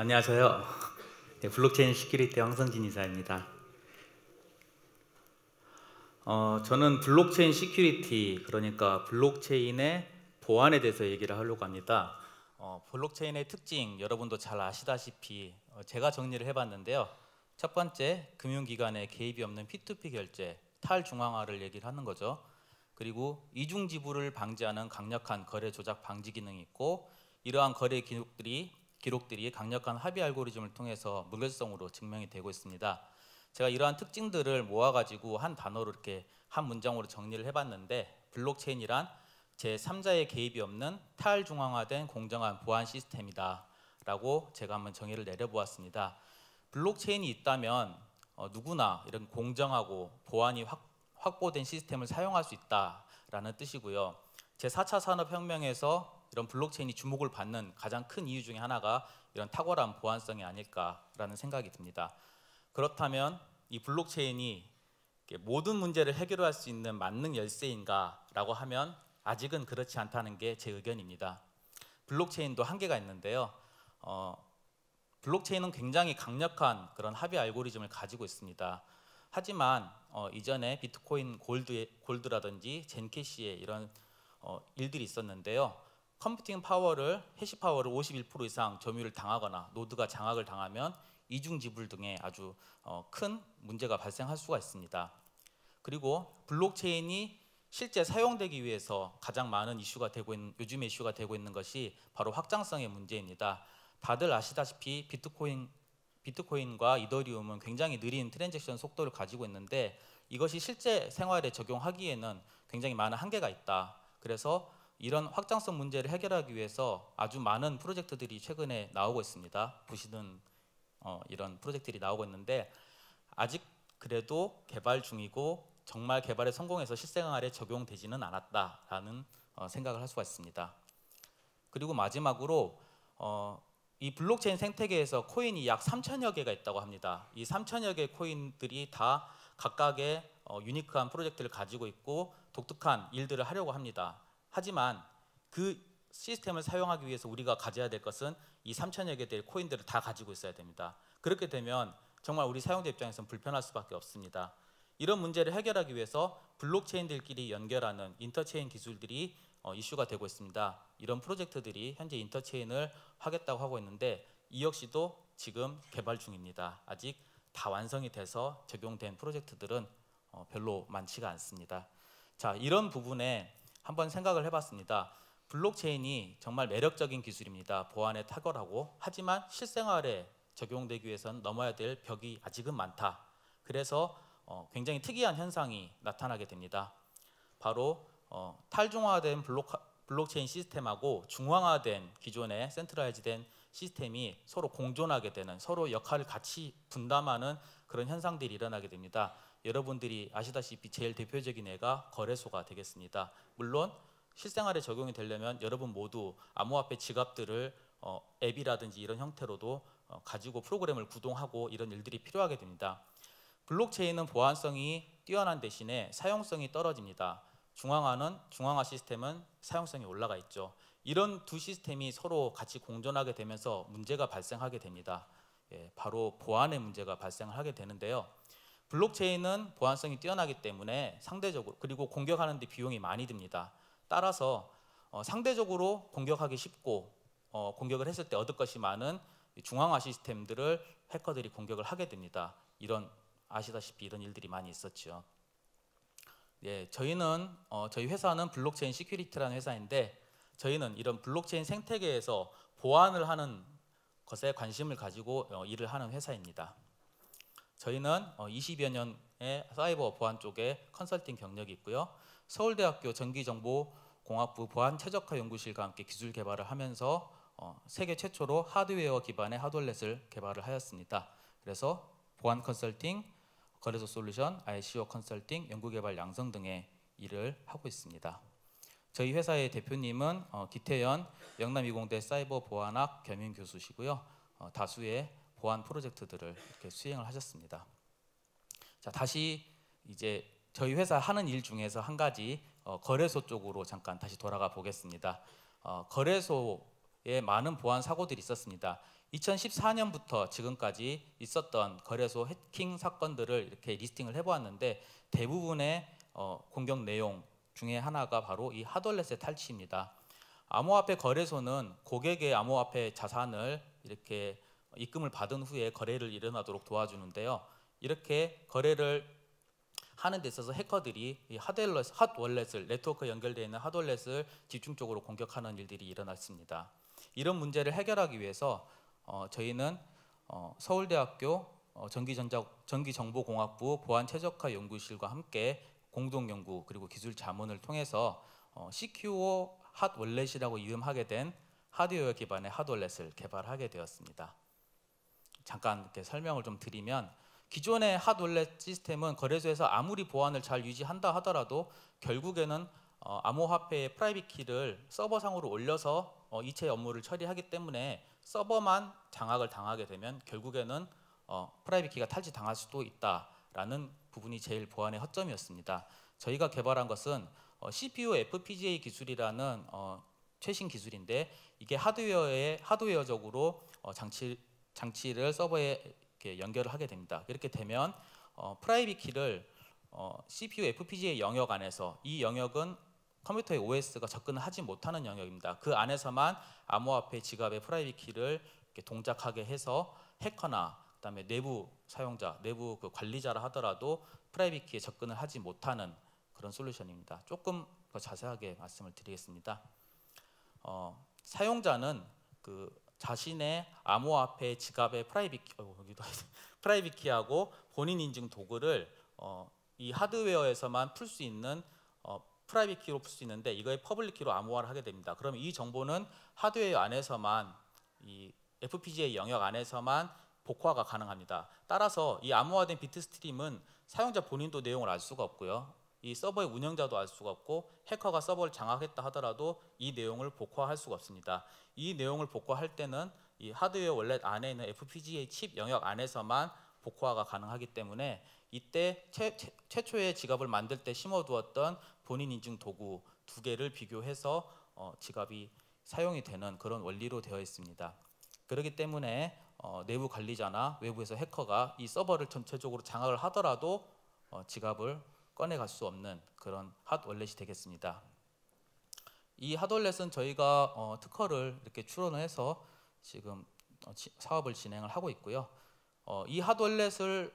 안녕하세요. 네, 블록체인 시큐리티 황성진 이사입니다. 어, 저는 블록체인 security 그러니까 블록체인의 보안에 대해서 얘기를 하려고 합니다. 어, 블록체인의 특징 여러분도 잘 아시다시피 어, 제가 정리를 해봤는데요. 첫 번째 금융기관의 개입이 없는 P2P 결제 탈중앙화를 얘기를 하는 거죠. 그리고 이중 지불을 방지하는 강력한 거래 조작 방지 기능이 있고 이러한 거래 기록들이 기록들이 강력한 합의 알고리즘을 통해서 무결성으로 증명이 되고 있습니다. 제가 이러한 특징들을 모아가지고 한 단어로 이렇게 한 문장으로 정리를 해봤는데 블록체인이란 제3자의 개입이 없는 탈중앙화된 공정한 보안 시스템이다 라고 제가 한번 정의를 내려보았습니다. 블록체인이 있다면 어, 누구나 이런 공정하고 보안이 확, 확보된 시스템을 사용할 수 있다라는 뜻이고요. 제4차 산업혁명에서 이런 블록체인이 주목을 받는 가장 큰 이유 중에 하나가 이런 탁월한 보안성이 아닐까라는 생각이 듭니다. 그렇다면 이 블록체인이 모든 문제를 해결할 수 있는 만능 열쇠인가라고 하면 아직은 그렇지 않다는 게 제 의견입니다. 블록체인도 한계가 있는데요. 어, 블록체인은 굉장히 강력한 그런 합의 알고리즘을 가지고 있습니다. 하지만 어, 이전에 비트코인 골드, 골드라든지 젠캐시의 이런 어, 일들이 있었는데요. computing power를 hash power를 51% 이상 점유를 당하거나 노드가 장악을 당하면 이중 지불 등의 아주 어, 큰 문제가 발생할 수가 있습니다. 그리고 블록체인이 실제 사용되기 위해서 가장 많은 이슈가 되고 있는 요즘에 이슈가 되고 있는 것이 바로 확장성의 문제입니다. 다들 아시다시피 비트코인 비트코인과 이더리움은 굉장히 느린 transaction 속도를 가지고 있는데 이것이 실제 생활에 적용하기에는 굉장히 많은 한계가 있다. 그래서 이런 확장성 문제를 해결하기 위해서 아주 많은 프로젝트들이 최근에 나오고 있습니다. 보시는 어, 이런 프로젝트들이 나오고 있는데 아직 그래도 개발 중이고 정말 개발에 성공해서 실생활에 적용되지는 않았다라는 어, 생각을 할 수가 있습니다. 그리고 마지막으로 어, 이 블록체인 생태계에서 코인이 약 3천여 개가 있다고 합니다. 이 3천여 개 코인들이 다 각각의 어, 유니크한 프로젝트를 가지고 있고 독특한 일들을 하려고 합니다. 하지만 그 시스템을 사용하기 위해서 우리가 가져야 될 것은 이 3천여 개의 코인들을 다 가지고 있어야 됩니다. 그렇게 되면 정말 우리 사용자 입장에서는 불편할 수밖에 없습니다. 이런 문제를 해결하기 위해서 블록체인들끼리 연결하는 인터체인 기술들이 어, 이슈가 되고 있습니다. 이런 프로젝트들이 현재 인터체인을 하겠다고 하고 있는데 이 역시도 지금 개발 중입니다. 아직 다 완성이 돼서 적용된 프로젝트들은 어, 별로 많지가 않습니다. 자, 이런 부분에 한번 생각을 해봤습니다. 블록체인이 정말 매력적인 기술입니다. 보안에 탁월하고 하지만 실생활에 적용되기 위해서는 넘어야 될 벽이 아직은 많다. 그래서 어, 굉장히 특이한 현상이 나타나게 됩니다. 바로 어, 탈중앙화된 블록, 블록체인 시스템하고 중앙화된 기존의 centralized된 시스템이 서로 공존하게 되는 서로 역할을 같이 분담하는 그런 현상들이 일어나게 됩니다. 여러분들이 아시다시피 제일 대표적인 애가 거래소가 되겠습니다. 물론 실생활에 적용이 되려면 여러분 모두 암호화폐 지갑들을 어, 앱이라든지 이런 형태로도 어, 가지고 프로그램을 구동하고 이런 일들이 필요하게 됩니다. 블록체인은 보안성이 뛰어난 대신에 사용성이 떨어집니다. 중앙화는 중앙화 시스템은 사용성이 올라가 있죠. 이런 두 시스템이 서로 같이 공존하게 되면서 문제가 발생하게 됩니다. 예, 바로 보안의 문제가 발생하게 되는데요. 블록체인은 보안성이 뛰어나기 때문에 상대적으로 그리고 공격하는 데 비용이 많이 듭니다. 따라서 어, 상대적으로 공격하기 쉽고 어, 공격을 했을 때 얻을 것이 많은 중앙화 시스템들을 해커들이 공격을 하게 됩니다. 이런 아시다시피 이런 일들이 많이 있었죠. 예, 저희는 어, 저희 회사는 블록체인 시큐리티라는 회사인데 저희는 이런 블록체인 생태계에서 보안을 하는 것에 관심을 가지고 어, 일을 하는 회사입니다. 저희는 20여 년의 사이버 보안 쪽에 컨설팅 경력이 있고요. 서울대학교 전기정보공학부 보안 최적화 연구실과 함께 기술 개발을 하면서 어, 세계 최초로 하드웨어 기반의 hot wallet을 개발을 하였습니다. 그래서 보안 컨설팅, 거래소 솔루션, ICO 컨설팅, 연구개발 양성 등의 일을 하고 있습니다. 저희 회사의 대표님은 어, 기태현 영남이공대 사이버 보안학 겸임 교수시고요. 어, 다수의 보안 프로젝트들을 이렇게 수행을 하셨습니다. 자 다시 이제 저희 회사 하는 일 중에서 한 가지 어, 거래소 쪽으로 잠깐 다시 돌아가 보겠습니다. 어, 거래소에 많은 보안 사고들이 있었습니다. 2014년부터 지금까지 있었던 거래소 해킹 사건들을 이렇게 리스팅을 해보았는데 대부분의 어, 공격 내용 중에 하나가 바로 이 하드렛의 탈취입니다. 암호화폐 거래소는 고객의 암호화폐 자산을 이렇게 입금을 받은 후에 거래를 일어나도록 도와주는데요. 이렇게 거래를 하는 데 있어서 해커들이 이 핫월렛, 핫월렛을 네트워크 연결되어 있는 핫월렛을 집중적으로 공격하는 일들이 일어났습니다. 이런 문제를 해결하기 위해서 어, 저희는 어, 서울대학교 어, 전기전자, 전기정보공학부 보안최적화 연구실과 함께 공동 연구 그리고 기술 자문을 통해서 어, CQO 핫월렛이라고 이름하게 된 하드웨어 기반의 핫월렛을 개발하게 되었습니다. 잠깐 이렇게 설명을 좀 드리면 기존의 핫월렛 시스템은 거래소에서 아무리 보안을 잘 유지한다 하더라도 결국에는 어, 암호화폐의 private key를 서버상으로 올려서 어, 이체 업무를 처리하기 때문에 서버만 장악을 당하게 되면 결국에는 어, private key가 탈취 당할 수도 있다라는 부분이 제일 보안의 허점이었습니다. 저희가 개발한 것은 어, CPU FPGA 기술이라는 어, 최신 기술인데 이게 하드웨어에 하드웨어적으로 어, 장치 장치를 서버에 이렇게 연결을 하게 됩니다. 이렇게 되면 어, 프라이빗 키를 어, CPU FPGA 영역 안에서 이 영역은 컴퓨터의 OS가 접근을 하지 못하는 영역입니다. 그 안에서만 암호화폐 지갑의 private key를 동작하게 해서 해커나 그다음에 내부 사용자, 내부 그 관리자라 하더라도 private key에 접근을 하지 못하는 그런 솔루션입니다. 조금 더 자세하게 말씀을 드리겠습니다. 어, 사용자는 그 자신의 암호화폐 지갑의 private key, 어, 여기도 private key하고 본인 인증 도구를 어, 이 하드웨어에서만 풀 수 있는 어, private key로 풀 수 있는데 이거의 public key로 암호화를 하게 됩니다. 그러면 이 정보는 하드웨어 안에서만 이 FPGA 영역 안에서만 복호화가 가능합니다. 따라서 이 암호화된 bitstream은 사용자 본인도 내용을 알 수가 없고요. 이 서버의 운영자도 알 수가 없고 해커가 서버를 장악했다 하더라도 이 내용을 복호화할 수가 없습니다. 이 내용을 복호화할 때는 이 하드웨어 원래 안에 있는 FPGA 칩 영역 안에서만 복화가 가능하기 때문에 이때 최, 최 초의 지갑을 만들 때 심어두었던 본인 인증 도구 두 개를 비교해서 어, 지갑이 사용이 되는 그런 원리로 되어 있습니다. 그렇기 때문에 어, 내부 관리자나 외부에서 해커가 이 서버를 전체적으로 장악을 하더라도 어, 지갑을 꺼내갈 수 없는 그런 핫월렛이 되겠습니다. 이 핫월렛은 저희가 어, 특허를 이렇게 출원을 해서 지금 어, 지, 사업을 진행을 하고 있고요. 어, 이 핫월렛을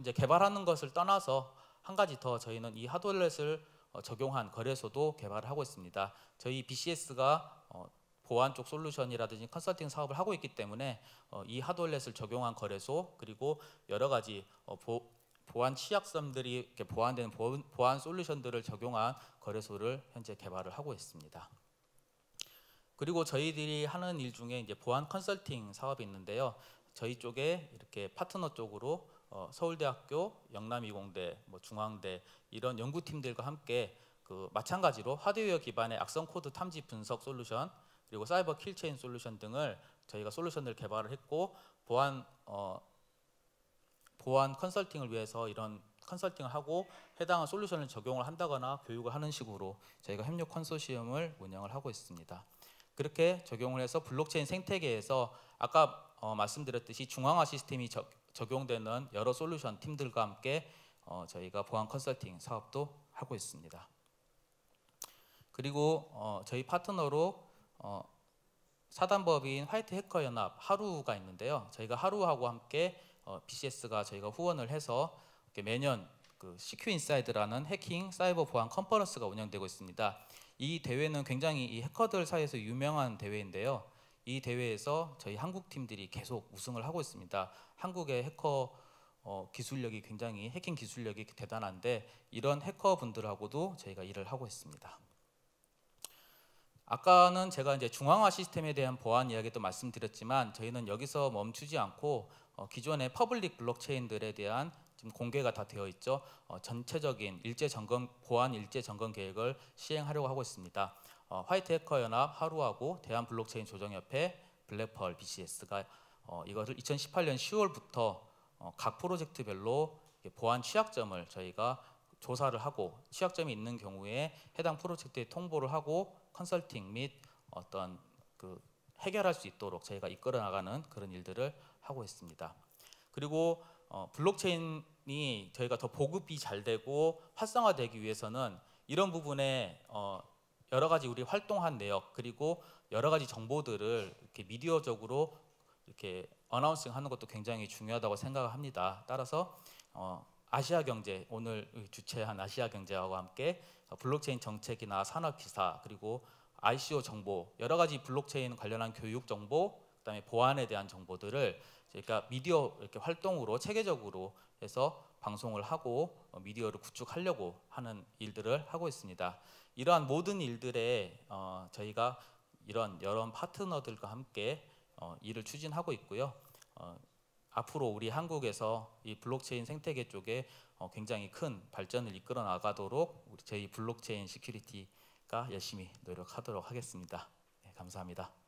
이제 개발하는 것을 떠나서 한 가지 더 저희는 이 핫월렛을 어, 적용한 거래소도 개발을 하고 있습니다. 저희 BCS가 어, 보안 쪽 솔루션이라든지 컨설팅 사업을 하고 있기 때문에 어, 이 핫월렛을 적용한 거래소 그리고 여러 가지 어, 보, 보안 취약점들이 이렇게 보완되는 보안 솔루션들을 적용한 거래소를 현재 개발을 하고 있습니다. 그리고 저희들이 하는 일 중에 이제 보안 컨설팅 사업이 있는데요. 저희 쪽에 이렇게 파트너 쪽으로 어, 서울대학교, 영남이공대, 뭐 중앙대 이런 연구팀들과 함께 그 마찬가지로 하드웨어 기반의 악성 코드 탐지 분석 솔루션 그리고 cyber kill chain 솔루션 등을 저희가 솔루션을 개발을 했고 보안 어, 보안 컨설팅을 위해서 이런 컨설팅을 하고 해당한 솔루션을 적용을 한다거나 교육을 하는 식으로 저희가 협력 컨소시엄을 운영을 하고 있습니다. 그렇게 적용을 해서 블록체인 생태계에서 아까 어, 말씀드렸듯이 중앙화 시스템이 저, 적용되는 여러 솔루션 팀들과 함께 어, 저희가 보안 컨설팅 사업도 하고 있습니다. 그리고 어, 저희 파트너로 어, 사단법인 화이트 해커 연합 하루가 있는데요. 저희가 하루하고 함께 어, BCS가 저희가 후원을 해서 매년 그 SECUINSIDE라는 해킹 사이버 보안 컨퍼런스가 운영되고 있습니다. 이 대회는 굉장히 이 해커들 사이에서 유명한 대회인데요. 이 대회에서 저희 한국 팀들이 계속 우승을 하고 있습니다. 한국의 해커 어, 기술력이 굉장히 해킹 기술력이 대단한데 이런 해커 분들하고도 저희가 일을 하고 있습니다. 아까는 제가 이제 중앙화 시스템에 대한 보안 이야기도 말씀드렸지만 저희는 여기서 멈추지 않고 어, 기존의 public 블록체인들에 대한 지금 공개가 다 되어 있죠. 어, 전체적인 일제 점검 보안 일제 점검 계획을 시행하려고 하고 있습니다. 어, 화이트 해커 연합 하루하고 대한 블록체인 조정협회 블랙펄 BCS가 어, 이것을 2018년 10월부터 어, 각 프로젝트별로 보안 취약점을 저희가 조사를 하고 취약점이 있는 경우에 해당 프로젝트에 통보를 하고 컨설팅 및 어떤 그 해결할 수 있도록 저희가 이끌어 나가는 그런 일들을 하고 있습니다. 그리고 어, 블록체인이 저희가 더 보급이 잘 되고 활성화되기 위해서는 이런 부분에 어, 여러 가지 우리 활동한 내역 그리고 여러 가지 정보들을 이렇게 미디어적으로 이렇게 announcing 하는 것도 굉장히 중요하다고 생각합니다. 따라서 어, 아시아 경제 오늘 주최한 아시아 경제와 함께 어, 블록체인 정책이나 산업 기사 그리고 ICO 정보 여러 가지 블록체인 관련한 교육 정보 그다음에 보안에 대한 정보들을 저희가 미디어 이렇게 활동으로 체계적으로 해서 방송을 하고 어, 미디어를 구축하려고 하는 일들을 하고 있습니다. 이러한 모든 일들에 어, 저희가 이런 여러 파트너들과 함께 어, 일을 추진하고 있고요. 어, 앞으로 우리 한국에서 이 블록체인 생태계 쪽에 어, 굉장히 큰 발전을 이끌어 나가도록 우리 저희 블록체인 시큐리티가 열심히 노력하도록 하겠습니다. 네, 감사합니다.